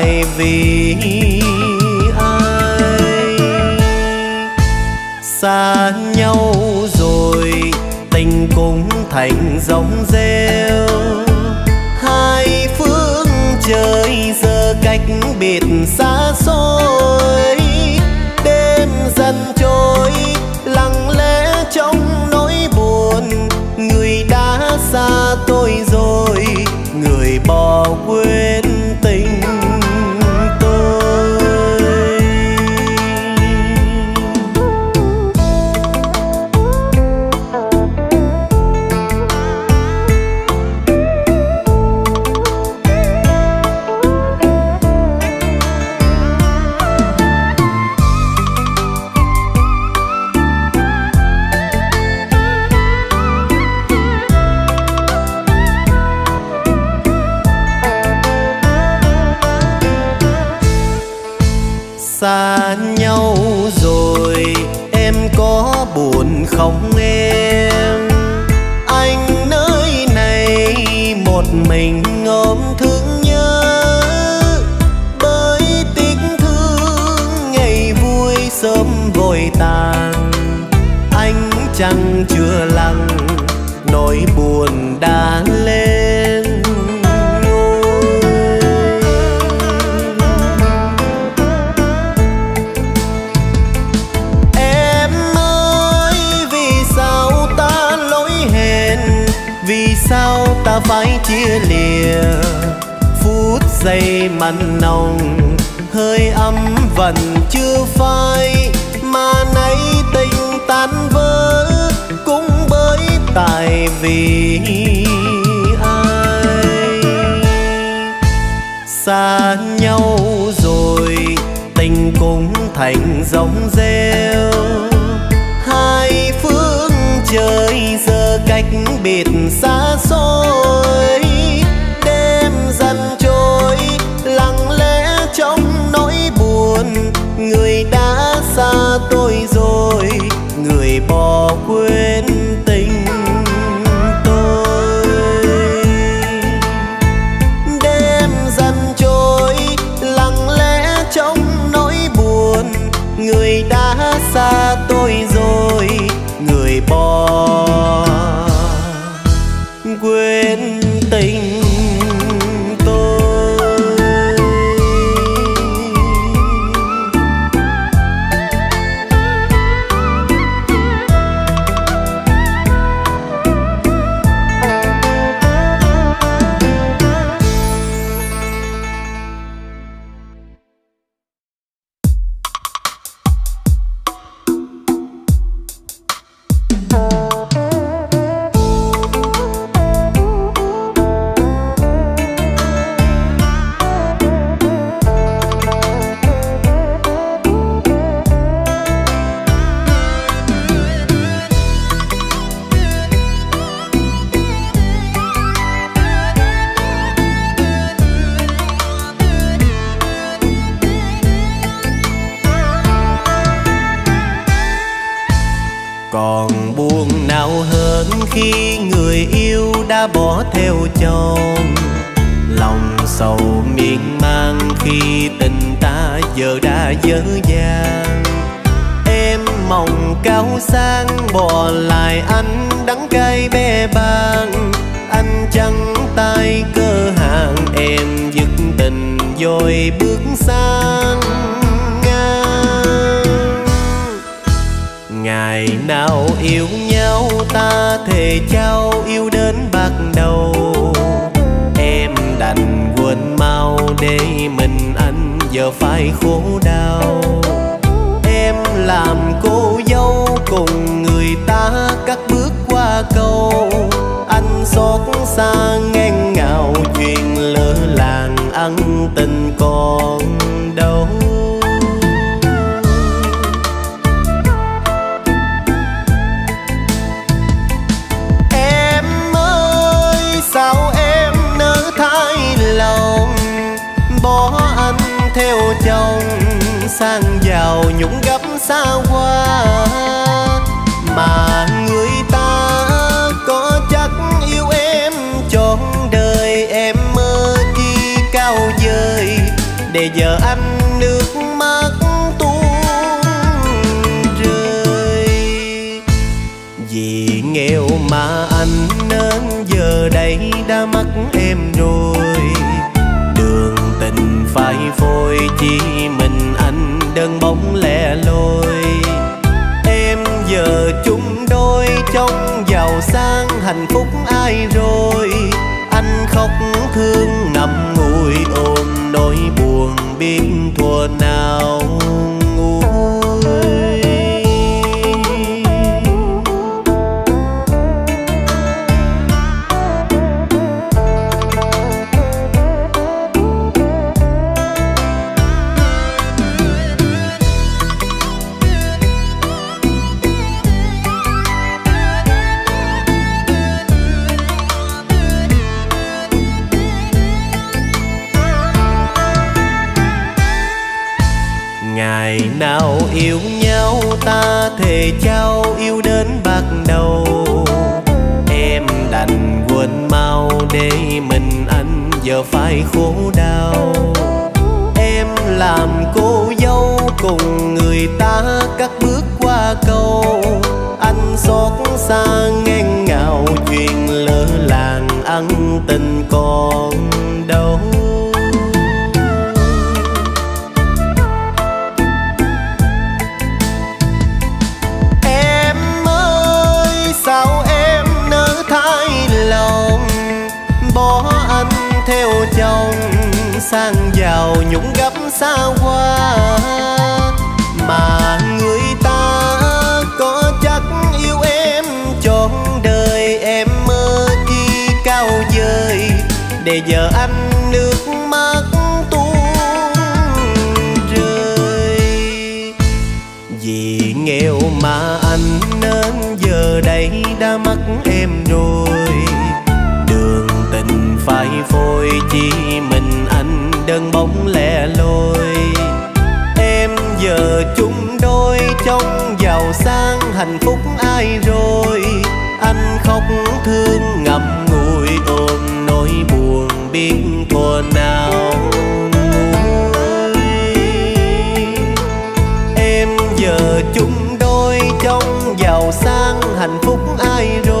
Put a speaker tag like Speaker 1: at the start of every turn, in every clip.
Speaker 1: tại vì ai? Xa nhau rồi, tình cũng thành giống rêu. Hai phương trời giờ cách biệt xa xôi. Đêm dần trôi, lặng lẽ trong nỗi buồn. Người đã xa tôi rồi, người bỏ quên tại vì ai? Xa nhau rồi, tình cũng thành giống rêu. Hai phương trời giờ cách biệt xa xôi. Giờ đã dở dàng. Em mộng cao sang bỏ lại anh đắng cay bê bang anh chẳng tay cơ hàng em dứt tình rồi bước sang ngang. Ngày nào yêu nhau ta thề trao yêu đến bạc đầu. Em đành quên mau để mình giờ phải khổ đau. Em làm cô dâu cùng người ta cắt bước qua câu anh xót xa ngang ngào chuyện lỡ làng ăn tình còn đâu. Nào nhũng gấp xa hoa mà người ta có chắc yêu em trọn đời, em mơ chi cao vời. Để giờ anh đơn bóng lẻ loi em giờ chung đôi trong giàu sang, hạnh phúc ai rồi? Anh khóc thương nằm ngồi ôm nỗi buồn biết thua nào. Ta trao yêu đến bạc đầu. Em đành quên mau để mình anh giờ phải khổ đau. Em làm cô dâu cùng người ta cắt bước qua câu anh xót xa ngang ngào chuyện lỡ làng ăn tình còn đâu. Anh bóng lẻ loi em giờ chung đôi trong giàu sang, hạnh phúc ai rồi? Anh khóc thương ngậm ngùi, ôm nỗi buồn biết thuở nào. Nguôi em giờ chung đôi trong giàu sang, hạnh phúc ai rồi?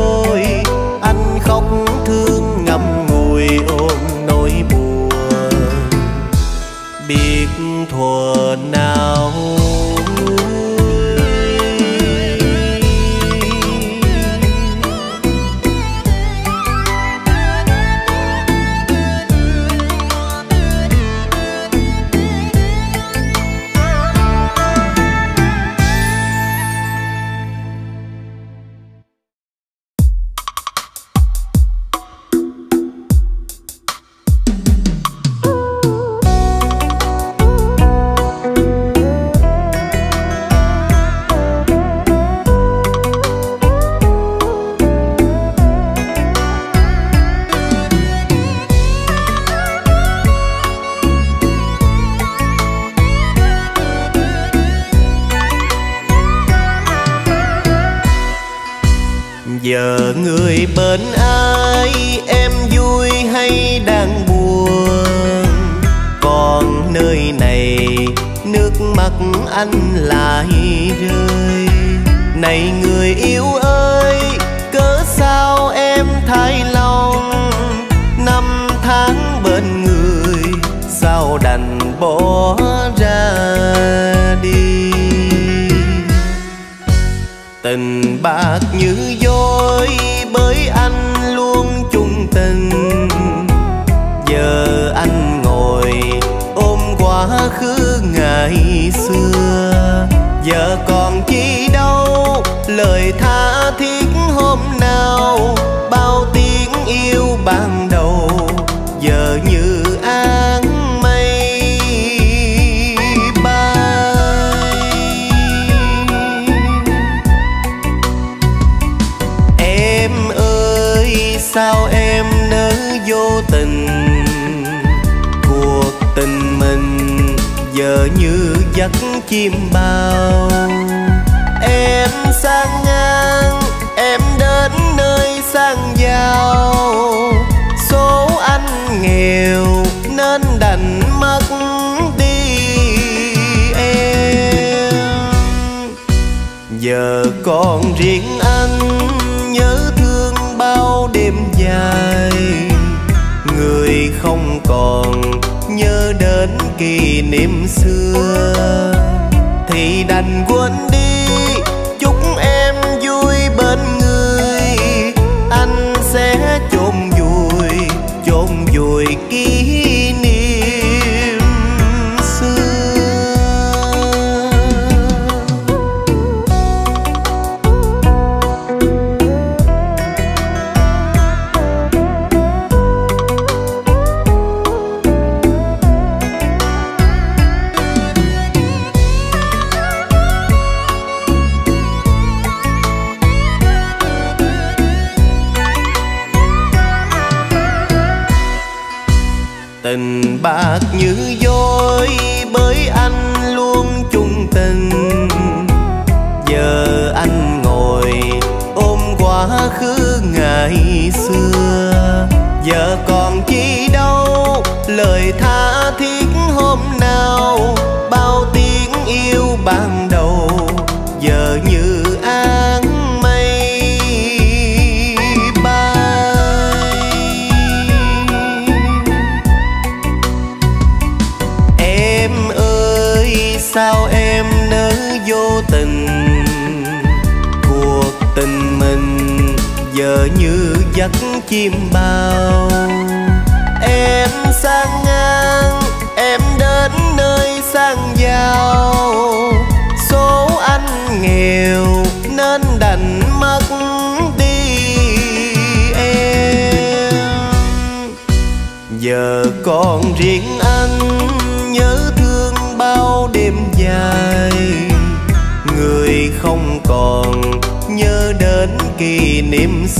Speaker 1: Giấc chim bao. Em sang ngang, em đến nơi sang giàu số anh nghèo nên đành mất đi em. Giờ còn riêng anh, nhớ thương bao đêm dài. Người không còn kỷ niệm xưa thì đành quên đi chim bao Em sang ngang, em đến nơi sang giàu Số anh nghèo nên đành mất đi em. Giờ còn riêng anh, nhớ thương bao đêm dài. Người không còn nhớ đến kỷ niệm xưa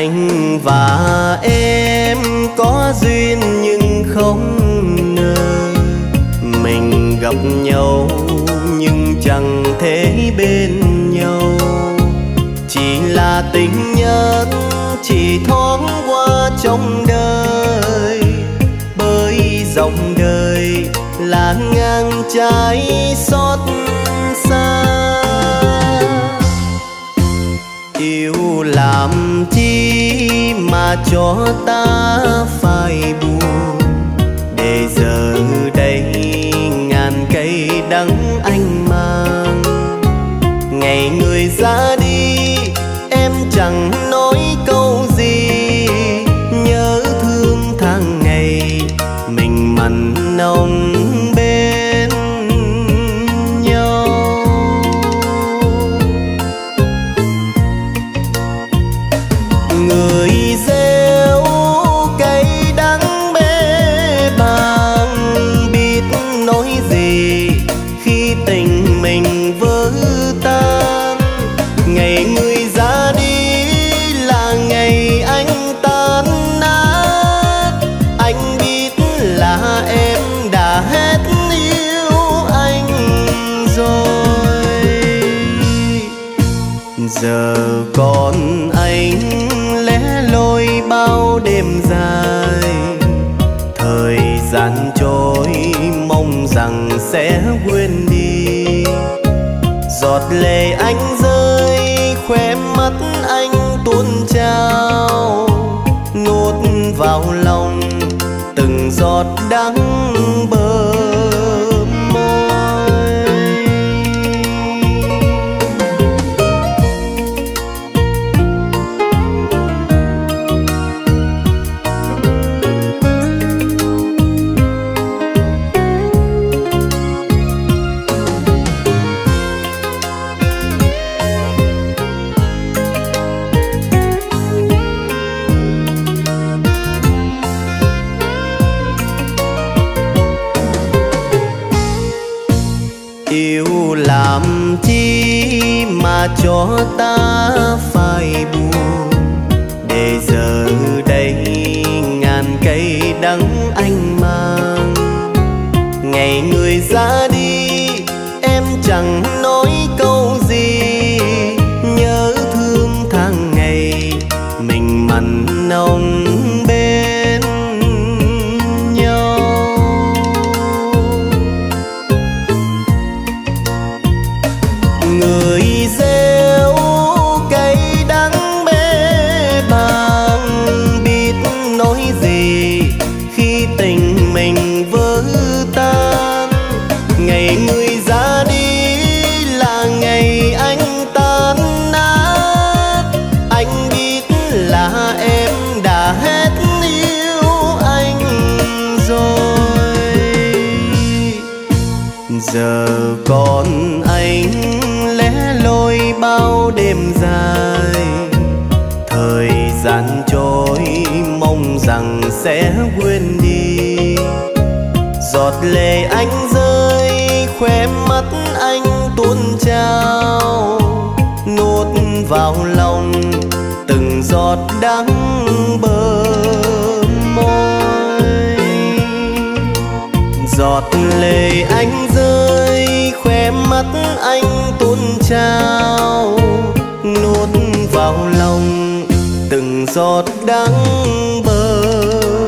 Speaker 1: anh và em có duyên nhưng không nơi mình gặp nhau nhưng chẳng thể bên nhau. Chỉ là tình nhân, chỉ thoáng qua trong đời. Bởi dòng đời là ngang trái xót xa. Yêu làm cho ta phải buồn. Để giờ lệ anh rơi khóe mắt anh tuôn trao nuốt vào lòng giọt lệ anh rơi, khóe mắt anh tuôn trao nuốt vào lòng từng giọt đắng bờ môi. Giọt lệ anh rơi, khóe mắt anh tuôn trao nuốt vào lòng từng giọt đắng bờ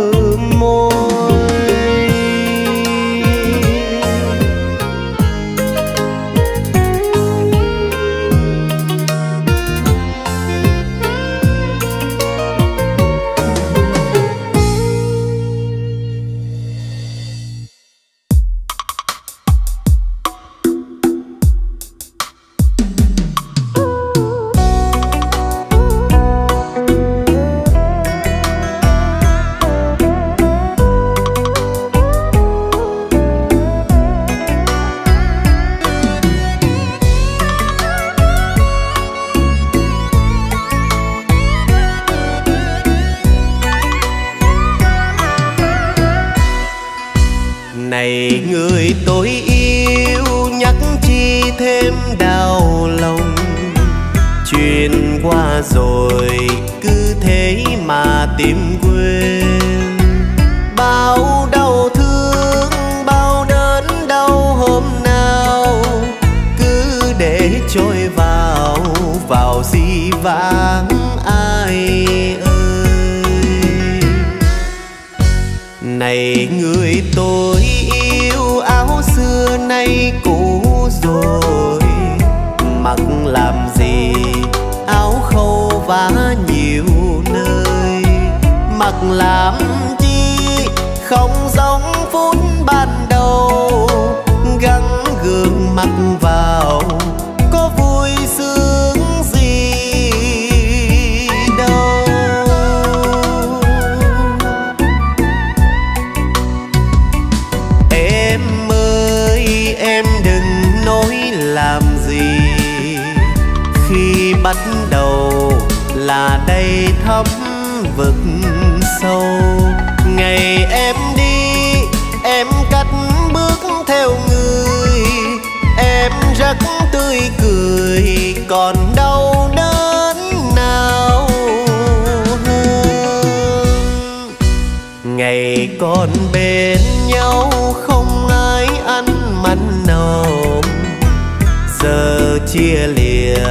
Speaker 1: bá nhiều nơi. Mặc làm chi không thắm vực sâu. Ngày em đi, em cắt bước theo người.
Speaker 2: Em rất tươi cười, còn đau đớn nào hơn?
Speaker 1: Ngày còn bên nhau, không ai ăn mặn nào giờ chia lìa,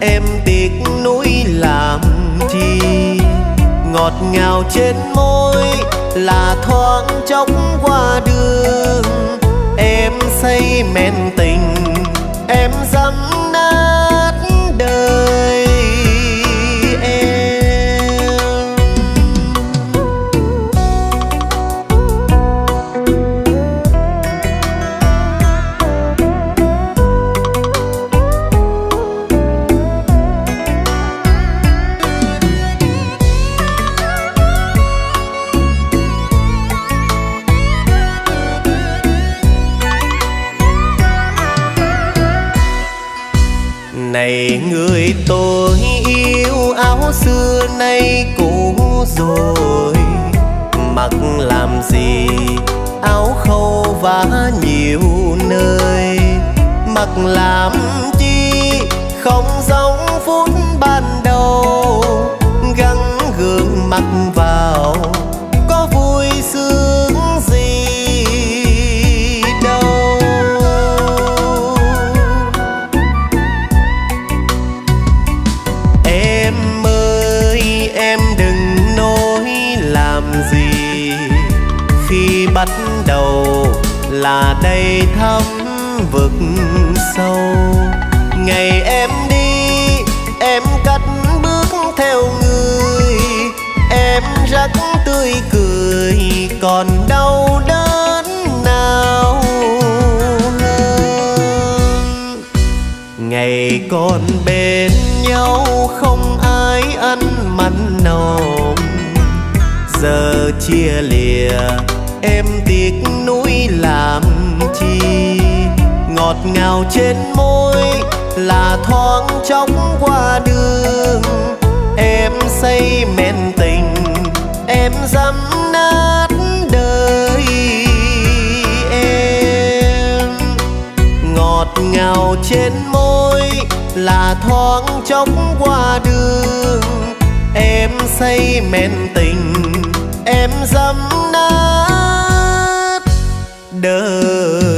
Speaker 1: em tiếc nuối làm chi? Ngọt ngào trên môi là thoáng chốc qua đường. Em say men tình nhiều nơi mặc làm chi không giống phút là đầy thăm vực sâu. Ngày em đi, em cắt bước theo người. Em rất tươi cười, còn đau đớn nào hơn? Ngày còn bên nhau, không ai ăn mặn nồng. Giờ chia lìa, em tiếc nuối làm chi ngọt ngào trên môi là thoáng chóng qua đường. Em say men tình, em dám nát đời. Em ngọt ngào trên môi là thoáng chóng qua đường. Em say men tình, em dám nát đời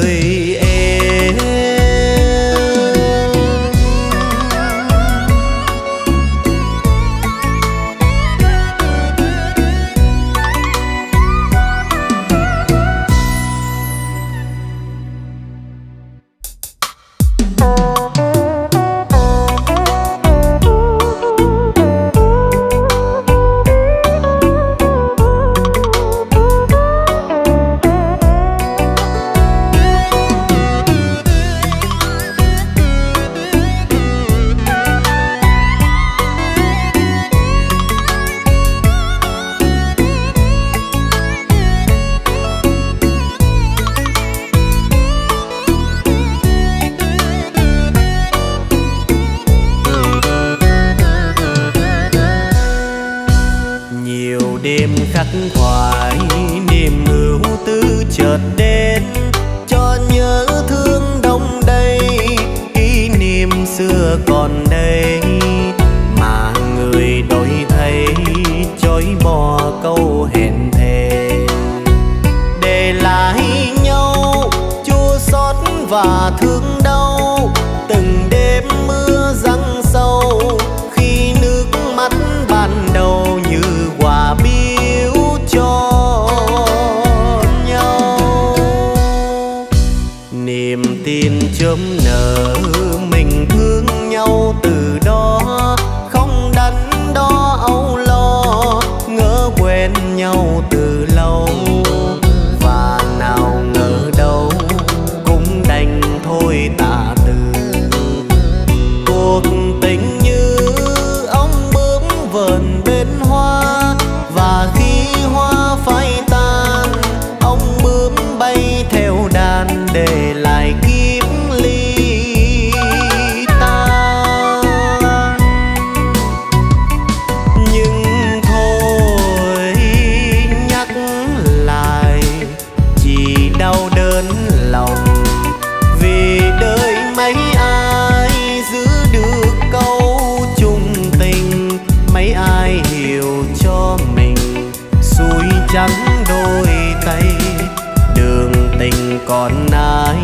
Speaker 1: còn ai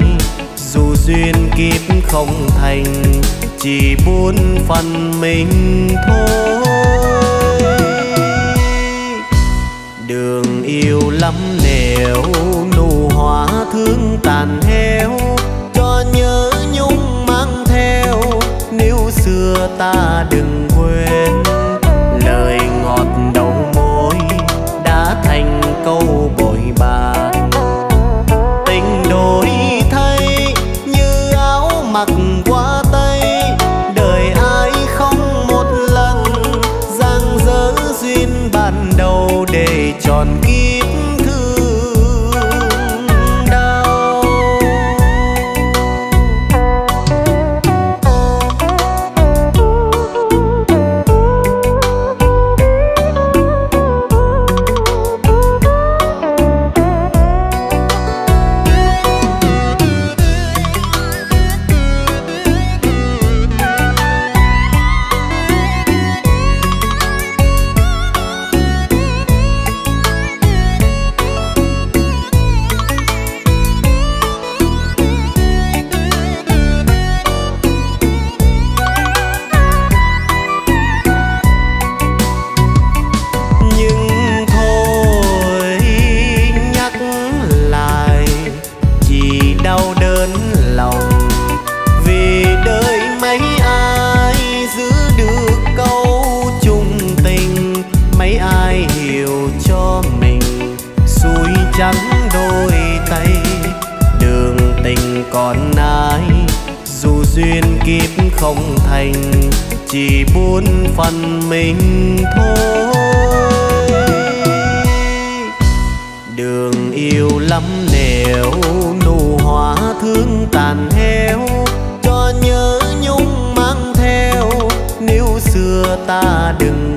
Speaker 1: dù duyên kiếp không thành, chỉ buôn phần mình thôi. Đường yêu lắm nẻo nụ hoa thương tàn heo cho nhớ nhung mang theo, nếu xưa ta đừng quên. hiểu cho mình. Suối trắng đôi tay, đường tình còn ai dù duyên kiếp không thành, chỉ buôn phần mình thôi. Đường yêu lắm nẻo nụ hoa thương tàn heo cho nhớ nhung mang theo. Nếu xưa ta đừng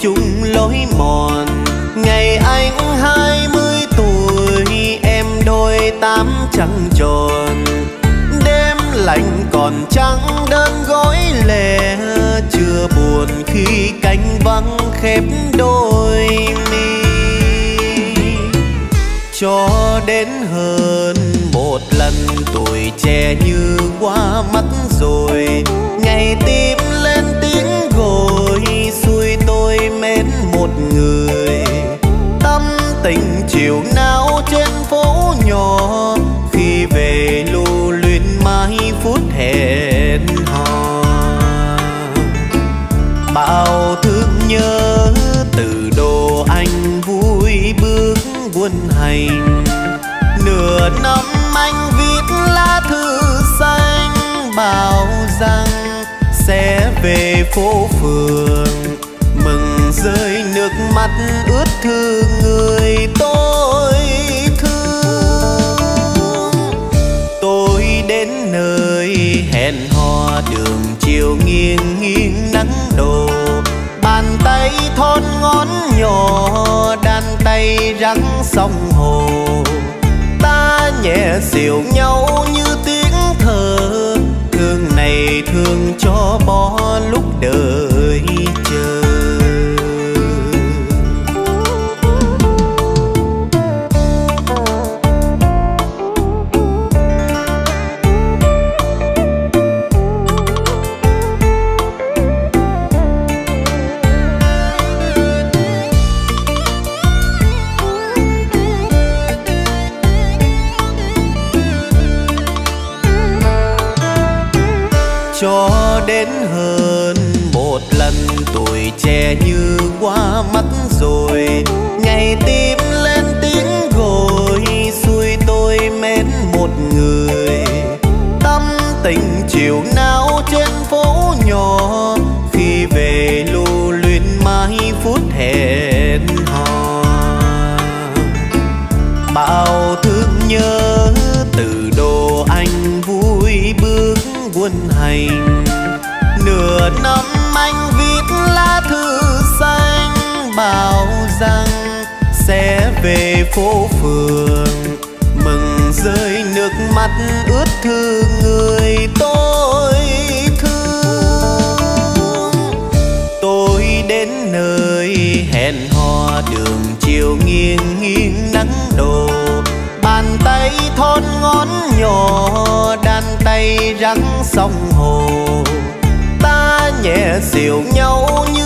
Speaker 1: chung lối mòn. Ngày anh hai mươi tuổi, em đôi tám trăng tròn. Đêm lạnh còn trắng đơn gối lẻ chưa buồn khi cánh vắng khép đôi mi. Cho đến hơn một lần tuổi trẻ như qua mắt rồi, ngày tim lên mến một người. Tâm tình chiều nao trên phố nhỏ, khi về lưu luyến mãi phút hẹn hò. Bao thương nhớ từ đồ anh vui bước buôn hành. Nửa năm anh viết lá thư xanh, bảo rằng sẽ về phố phường mặt ướt thương người tôi thương. Tôi đến nơi hẹn hò đường chiều nghiêng nghiêng nắng đổ bàn tay thon ngón nhỏ, đan tay rắn sông hồ. Ta nhẹ xiêu nhau như tiếng thở. Thương này thương cho bó lúc đời. Cho đến rằng sẽ về phố phường, mừng rơi nước mắt ướt thư người tôi thương. Tôi đến nơi hẹn hò đường chiều nghiêng nghiêng nắng đổ, bàn tay thon ngón nhỏ, đan tay rắn sông hồ. Ta nhẹ xỉu nhau như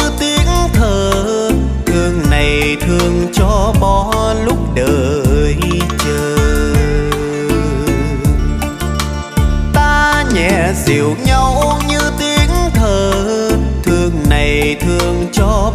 Speaker 1: thương cho bó lúc đời chờ. Ta nhẹ dịu nhau như tiếng thở, thương này thương cho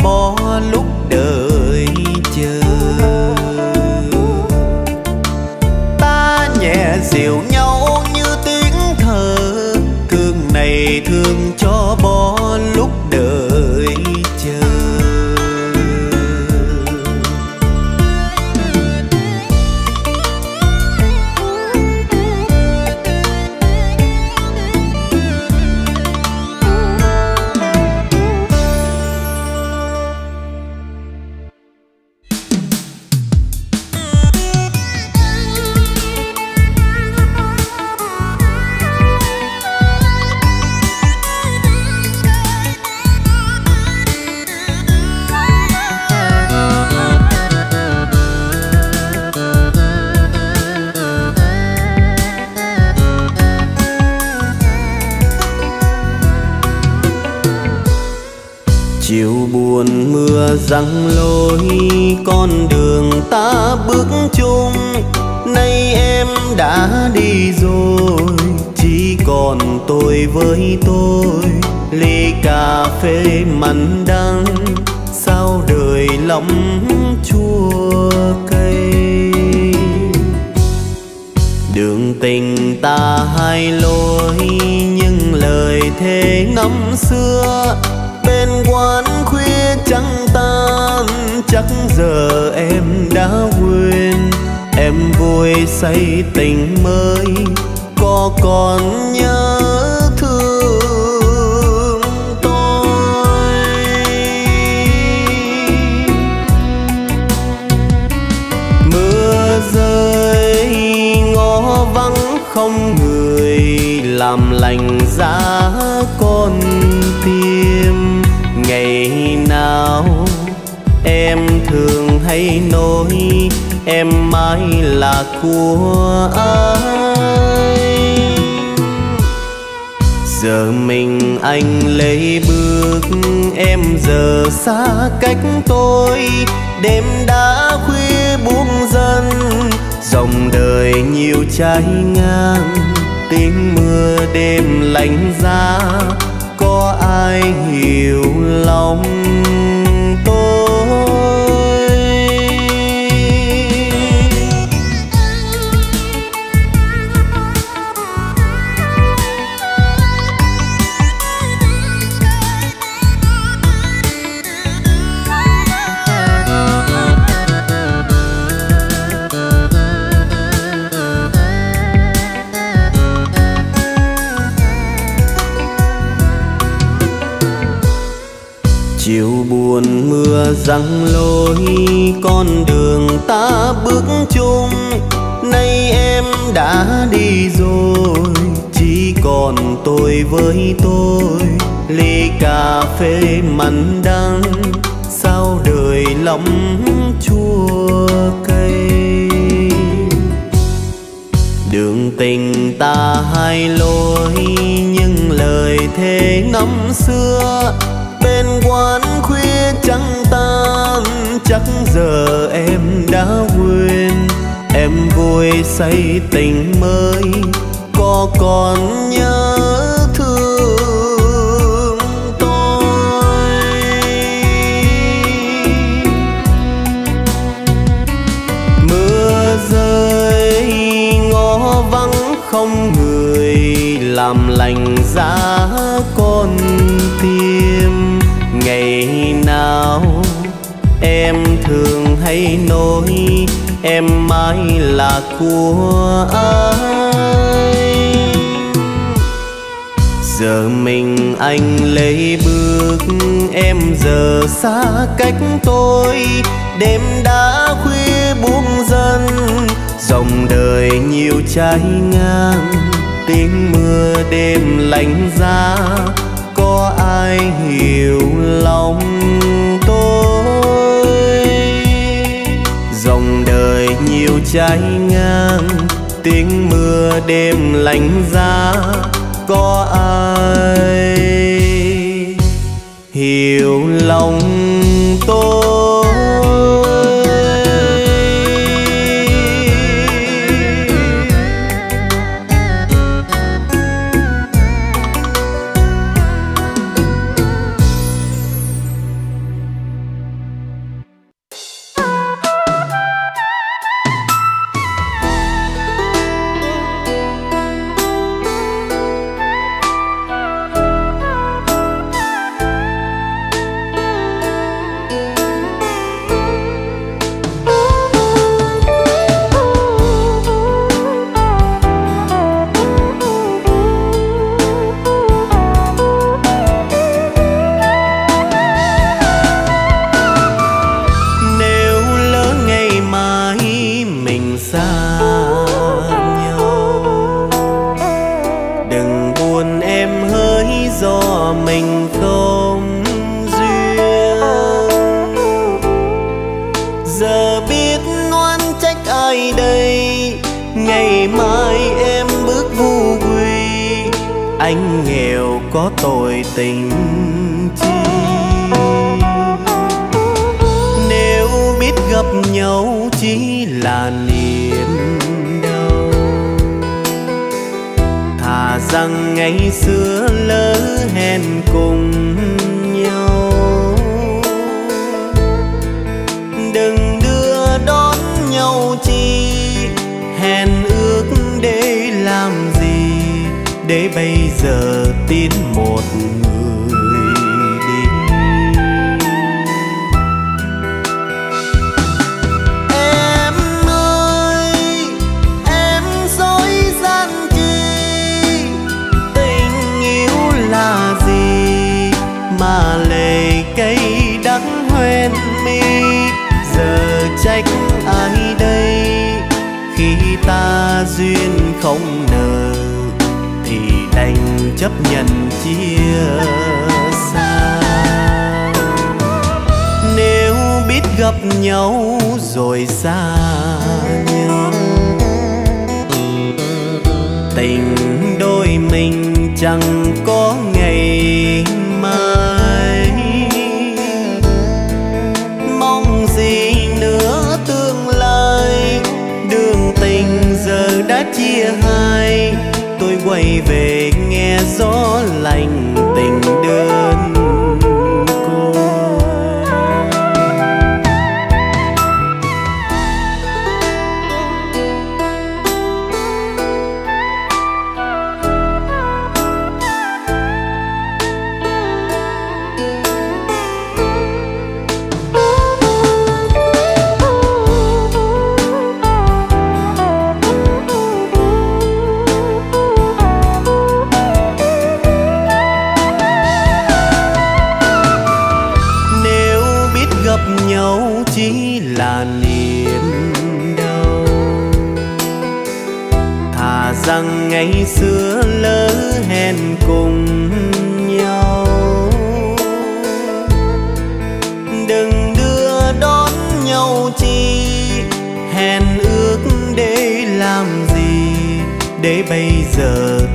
Speaker 1: rằng lối con đường ta bước chung, nay em đã đi rồi, chỉ còn tôi với tôi. Ly cà phê mặn đắng, sao đời lắm chua cay đường tình ta hai lối, nhưng lời thề năm xưa chắc giờ em đã quên. Em vui say tình mới có còn nhớ thương tôi. Mưa rơi, ngõ vắng không người làm lành ra thường nỗi em mãi là của ai? Giờ mình anh lấy bước, em giờ xa cách tôi. Đêm đã khuya buông dần, dòng đời nhiều trái ngang. Tiếng mưa đêm lạnh giá, có ai hiểu lòng? Rằng lối con đường ta bước chung, nay em đã đi rồi, chỉ còn tôi với tôi. Ly cà phê mặn đắng, sao đời lòng chua cay. Đường tình ta hai lối, nhưng lời thề năm xưa, bên quán khuya trắng chắc giờ em đã quên, em vui say tình mới có còn nhớ thương tôi. Mưa rơi, ngõ vắng không người làm lành giá thường hay em mãi là của ai? Giờ mình anh lấy bước, em giờ xa cách tôi. Đêm đã khuya buông dần, dòng đời nhiều trái ngang. Tiếng mưa đêm lạnh giá, có ai hiểu lòng tôi? Trái ngang tiếng mưa đêm lạnh giá có ai hiểu lòng nhau chỉ là niềm đau. Thà rằng ngày xưa lỡ hẹn cùng nhau. Đừng đưa đón nhau chi, hẹn ước để làm gì, để bây giờ tin một trách ai đây? Khi ta duyên không nợ, thì đành chấp nhận chia xa. Nếu biết gặp nhau rồi xa nhau, tình đôi mình chẳng quay về ngày xưa lỡ hẹn cùng nhau. Đừng đưa đón nhau chi, hẹn ước để làm gì để bây giờ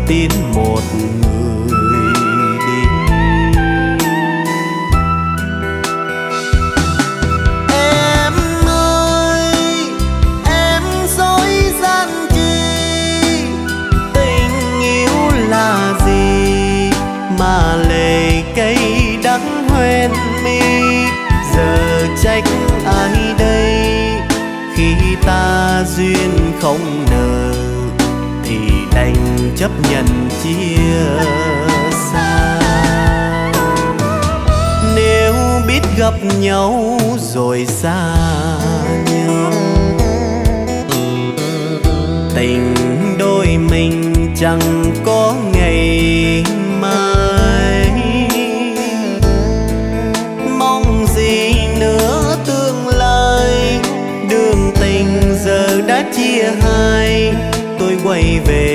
Speaker 1: nhau rồi xa nhau. Tình đôi mình chẳng có ngày mai. Mong gì nữa tương lai? Đường tình giờ đã chia hai. Tôi quay về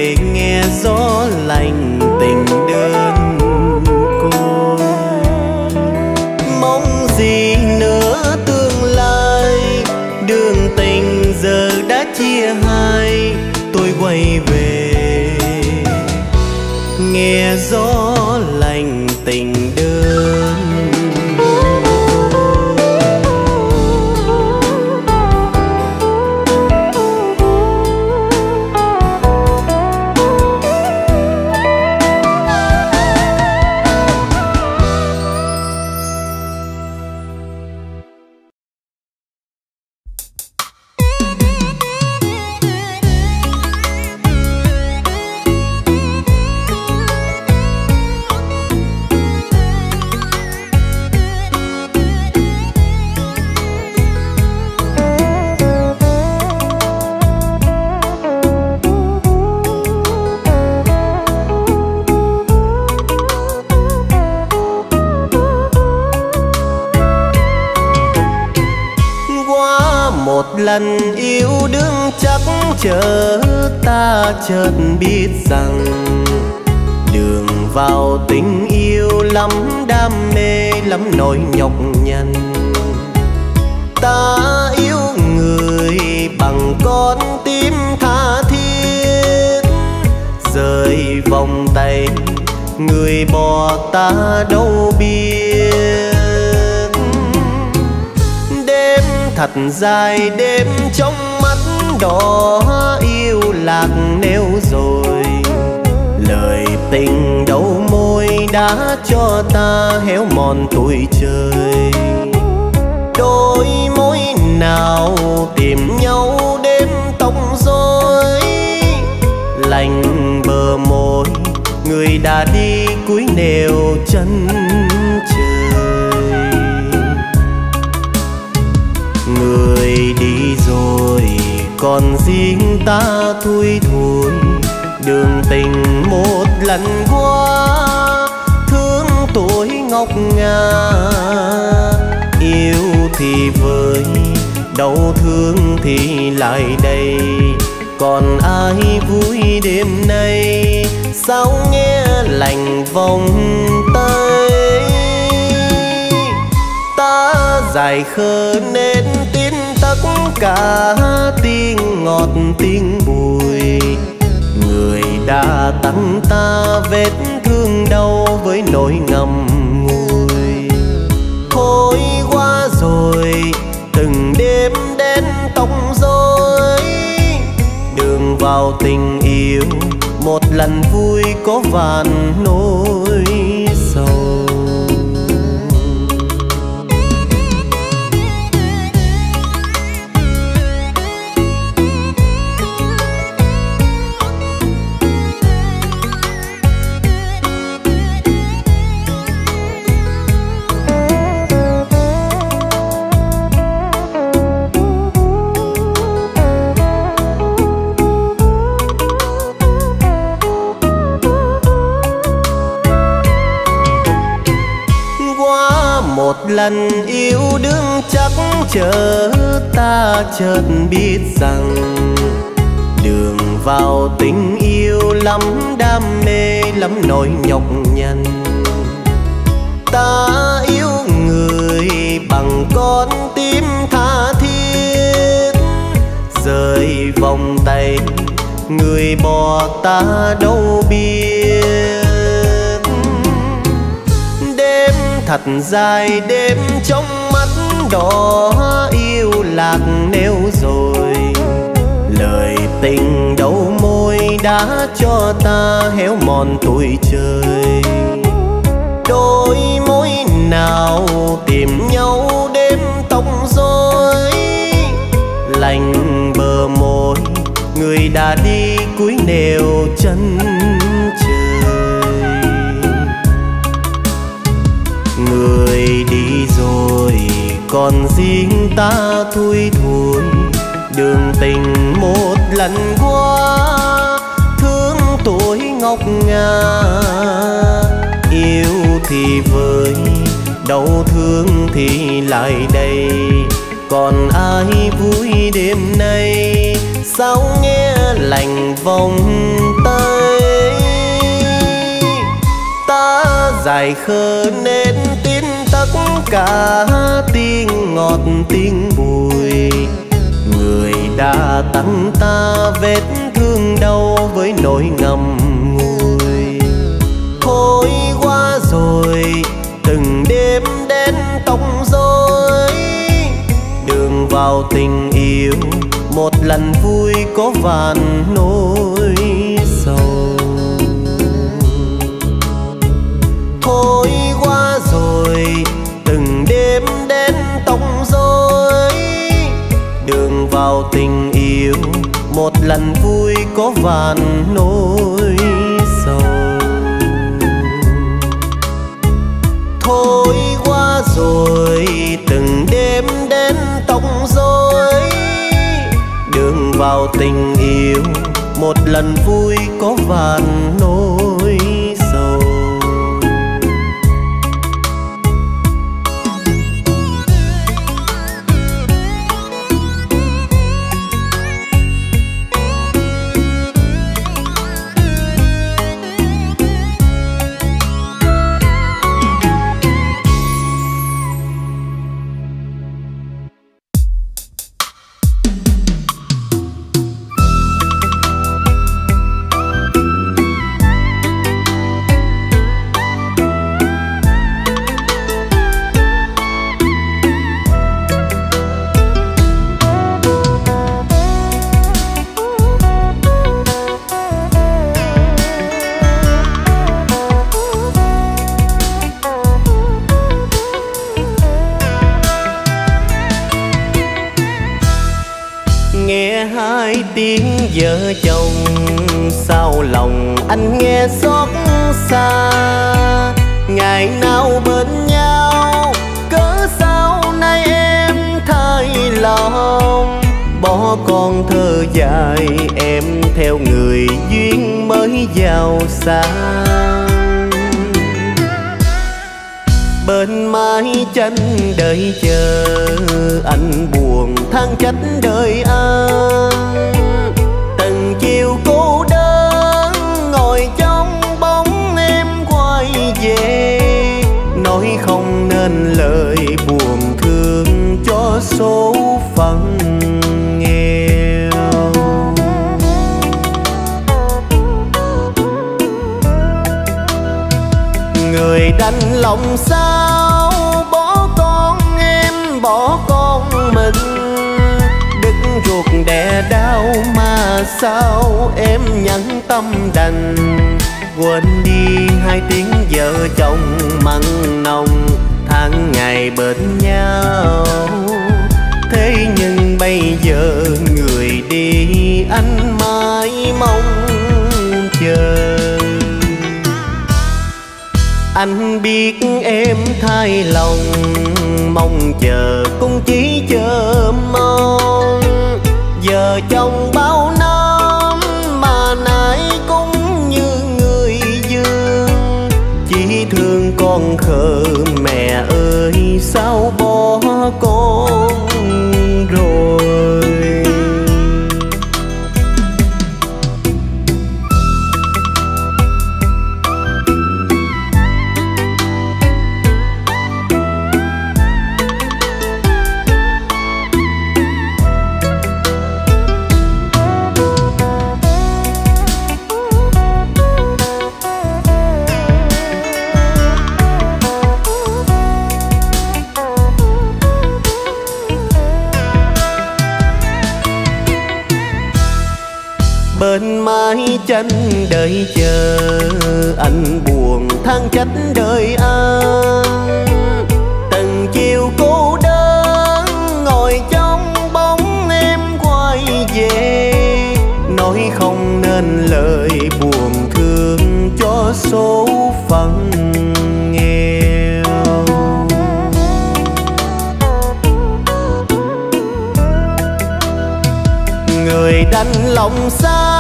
Speaker 1: dài đêm trong mắt đỏ yêu lạc nêu rồi. Lời tình đầu môi đã cho ta héo mòn tuổi trời. Đôi môi nào tìm nhau đêm tông rối. Lành bờ môi, người đã đi cúi nêu chân. Còn riêng ta thui thủi đường tình một lần qua, thương tuổi ngọc ngà. Yêu thì vơi đau thương thì lại đây còn ai vui đêm nay, sao nghe lành vòng tay? Ta dài khờ nên tất cả tiếng ngọt tiếng bùi. Người đã tặng ta vết thương đau với nỗi ngầm ngùi. Thôi qua rồi, từng đêm đến tóc rối. Đường vào tình yêu, một lần vui có vạn nỗi. Chớ chờ ta chợt biết rằng đường vào tình yêu lắm đam mê, lắm nỗi nhọc nhằn. Ta yêu người bằng con tim tha thiết, rời vòng tay người bỏ ta đâu biết. Đêm thật dài, đêm trong đó yêu lạc nêu rồi. Lời tình đầu môi đã cho ta héo mòn tuổi trời. Đôi môi nào tìm nhau đêm tóc rối. Lành bờ môi, người đã đi cúi nẻo chân trời. Người đi rồi còn riêng ta thui thủi đường tình một lần qua, thương tuổi ngọc ngà. Yêu thì vơi đau thương thì lại đây còn ai vui đêm nay, sao nghe lành vòng tay? Ta dài khờ nên tất cả tiếng ngọt, tiếng bùi. Người đã tặng ta vết thương đau với nỗi ngầm ngùi. Thôi qua rồi, từng đêm đến tóc rối. Đường vào tình yêu, một lần vui có vàn nỗi. Tình yêu, một lần vui có vàn nỗi sầu. Thôi qua rồi, từng đêm đến tóc rối. Đường vào tình yêu, một lần vui có vàn nỗi sao em nhẫn tâm đành? Quên đi hai tiếng vợ chồng mặn nồng, tháng ngày bên nhau. Thế nhưng bây giờ người đi, anh mãi mong chờ. Anh biết em thay lòng, mong chờ cũng chỉ chờ mong. Giờ chồng bao bỏ đợi chờ anh buồn than trách đời anh. Từng chiều cô đơn ngồi trong bóng em quay về. Nói không nên lời buồn thương cho số phận nghèo. Người đành lòng sao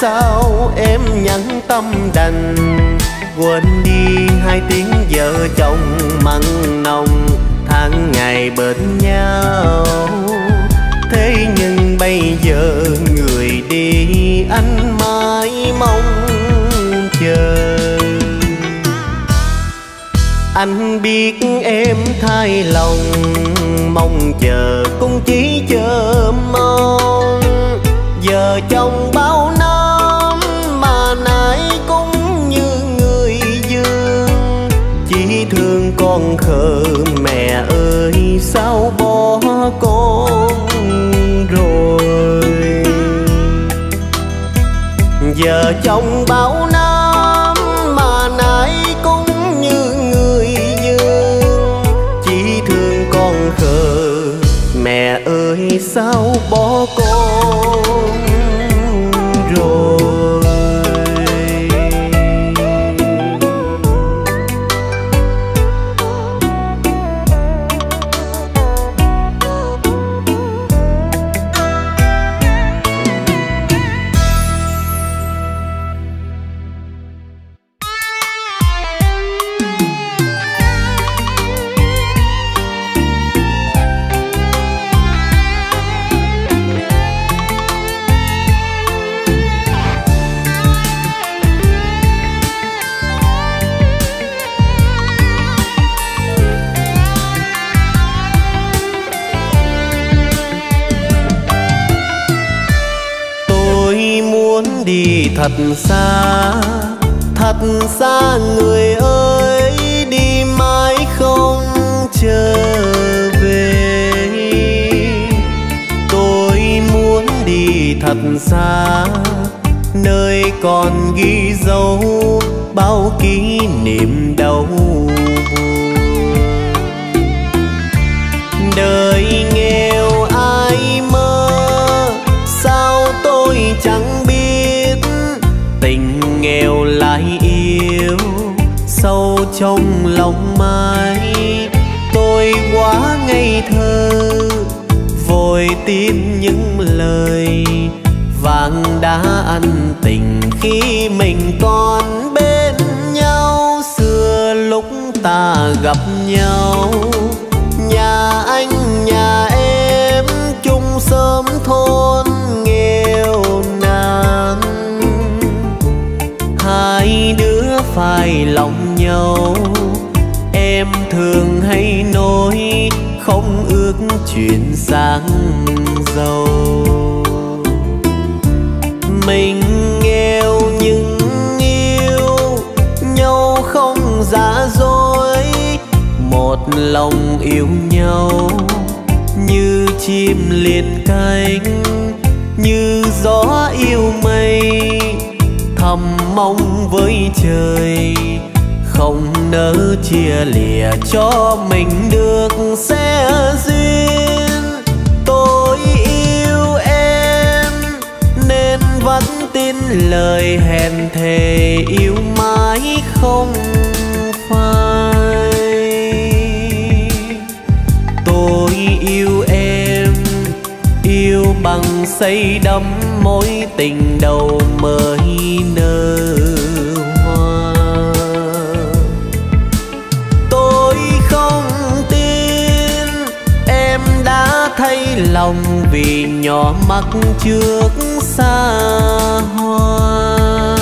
Speaker 1: sao em nhẫn tâm đành? Quên đi hai tiếng vợ chồng mặn nồng, tháng ngày bên nhau. Thế nhưng bây giờ người đi, anh mãi mong chờ. Anh biết em thay lòng, mong chờ cũng chỉ chờ mong. Giờ trong bao năm sao bỏ con rồi? Giờ trong bao năm mà nay cũng như người dương, chỉ thương con khờ. Mẹ ơi, sao bỏ con xa, thật xa người ơi, đi mãi không trở về. Tôi muốn đi thật xa, nơi còn ghi dấu bao kỷ niệm đau đời nghèo ai mơ nghèo lại yêu, sâu trong lòng mai tôi quá ngây thơ, vội tin những lời vàng đã ăn tình khi mình còn bên nhau. Xưa lúc ta gặp nhau thường hay nói không ước chuyện sáng giàu. Mình nghèo nhưng yêu nhau không giả dối, một lòng yêu nhau như chim liền cánh, như gió yêu mây, thầm mong với trời không nỡ chia lìa cho mình được sẽ duyên. Tôi yêu em, nên vẫn tin lời hẹn thề yêu mãi không phai. Tôi yêu em, yêu bằng say đắm mối tình đầu mới nơi vì mắt trước xa hoa.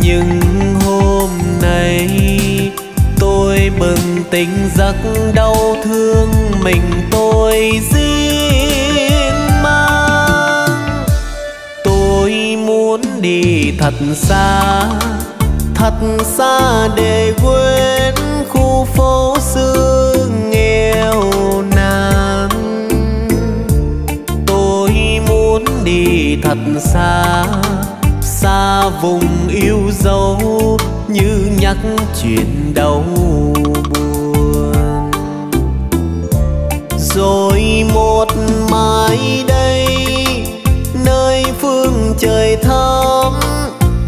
Speaker 1: Nhưng hôm nay tôi bừng tỉnh giấc đau thương mình tôi riêng mang. Tôi muốn đi thật xa thật xa để quên khu phố xưa. Thật xa xa vùng yêu dấu như nhắc chuyện đau buồn. Rồi một mai đây, nơi phương trời thắm,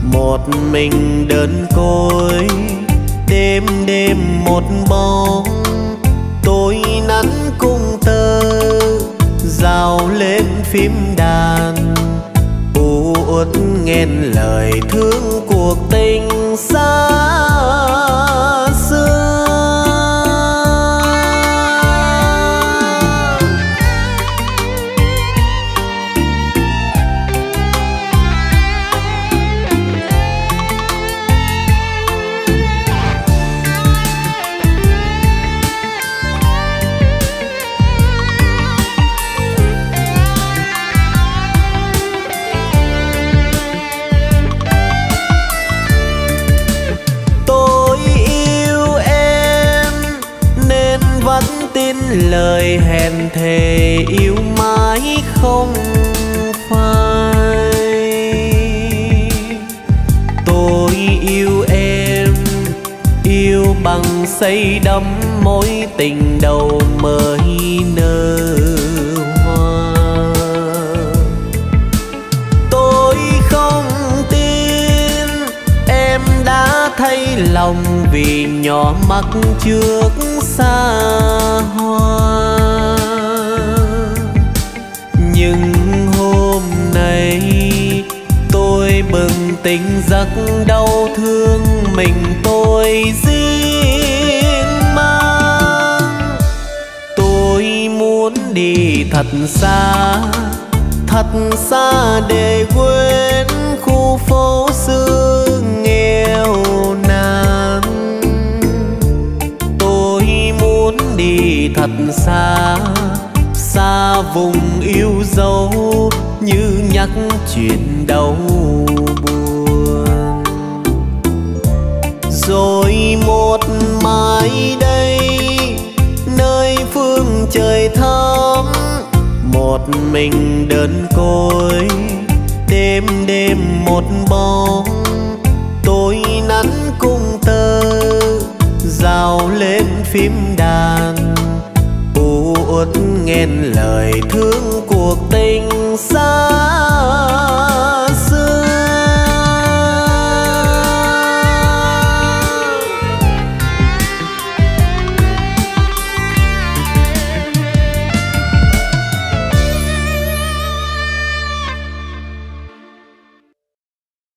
Speaker 1: một mình đơn côi, đêm đêm một bóng, tôi nắn cung tơ rào lên phim nghe lời thương cuộc tình. Lời hẹn thề yêu mãi không phai. Tôi yêu em, yêu bằng say đắm mối tình đầu mới nở hoa. Tôi không tin em đã thay lòng vì nhỏ mắt trước xa hoa. Tình giặc giấc đau thương mình tôi riêng mang. Tôi muốn đi thật xa thật xa để quên khu phố xưa nghèo nàn. Tôi muốn đi thật xa xa vùng yêu dấu như nhắc chuyện đau mình đơn côi. Đêm đêm một bóng, tôi nắn cung tơ rào lên phím đàn. U uất nghe lời thương cuộc tình xa.